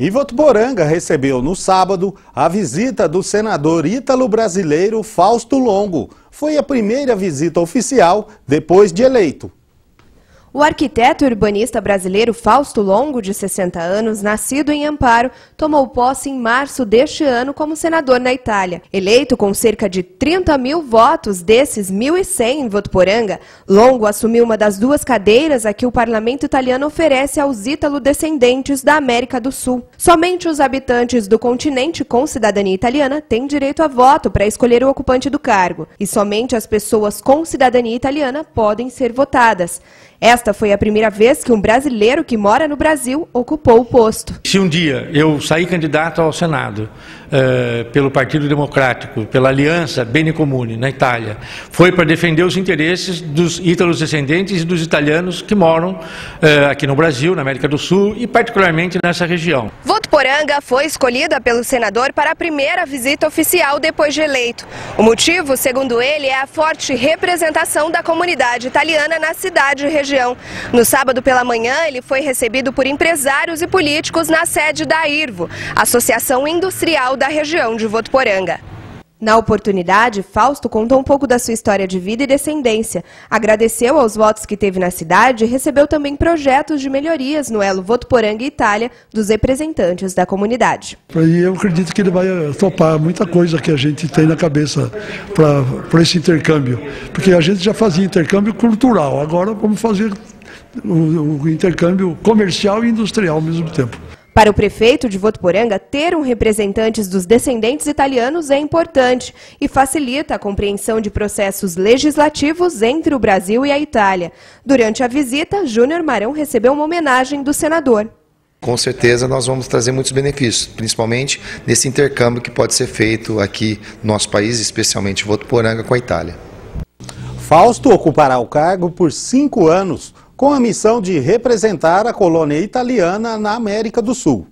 E Votuporanga recebeu no sábado a visita do senador ítalo-brasileiro Fausto Longo. Foi a primeira visita oficial depois de eleito. O arquiteto urbanista brasileiro Fausto Longo, de 60 anos, nascido em Amparo, tomou posse em março deste ano como senador na Itália. Eleito com cerca de 30 mil votos, desses 1.100 em Votuporanga, Longo assumiu uma das duas cadeiras a que o parlamento italiano oferece aos ítalo-descendentes da América do Sul. Somente os habitantes do continente com cidadania italiana têm direito a voto para escolher o ocupante do cargo, e somente as pessoas com cidadania italiana podem ser votadas. Esta foi a primeira vez que um brasileiro que mora no Brasil ocupou o posto. Se um dia eu sair candidato ao Senado uh, pelo Partido Democrático, pela Aliança Bene Comune na Itália, foi para defender os interesses dos ítalos descendentes e dos italianos que moram uh, aqui no Brasil, na América do Sul e particularmente nessa região. Votuporanga foi escolhida pelo senador para a primeira visita oficial depois de eleito. O motivo, segundo ele, é a forte representação da comunidade italiana na cidade e região região. No sábado pela manhã, ele foi recebido por empresários e políticos na sede da IRVO, Associação Industrial da região de Votuporanga. Na oportunidade, Fausto contou um pouco da sua história de vida e descendência, agradeceu aos votos que teve na cidade e recebeu também projetos de melhorias no elo Votuporanga e Itália dos representantes da comunidade. E eu acredito que ele vai topar muita coisa que a gente tem na cabeça para esse intercâmbio, porque a gente já fazia intercâmbio cultural, agora vamos fazer o, o intercâmbio comercial e industrial ao mesmo tempo. Para o prefeito de Votuporanga, ter um representantes dos descendentes italianos é importante e facilita a compreensão de processos legislativos entre o Brasil e a Itália. Durante a visita, Júnior Marão recebeu uma homenagem do senador. Com certeza nós vamos trazer muitos benefícios, principalmente nesse intercâmbio que pode ser feito aqui no nosso país, especialmente Votuporanga com a Itália. Fausto ocupará o cargo por cinco anos com a missão de representar a colônia italiana na América do Sul.